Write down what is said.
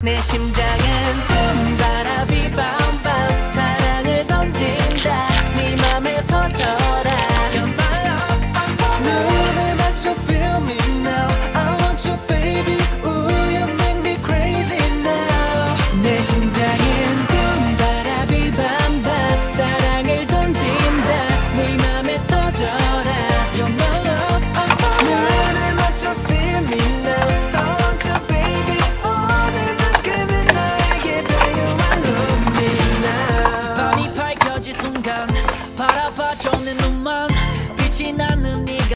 내 심장은 봄바람이 밤밤 사랑을 던진다 네 맘에 터져라 You're my love 눈을 맞춰 feel me now I want you baby Ooh you make me crazy now 내 심장이 순간 바라봐줘 내 눈.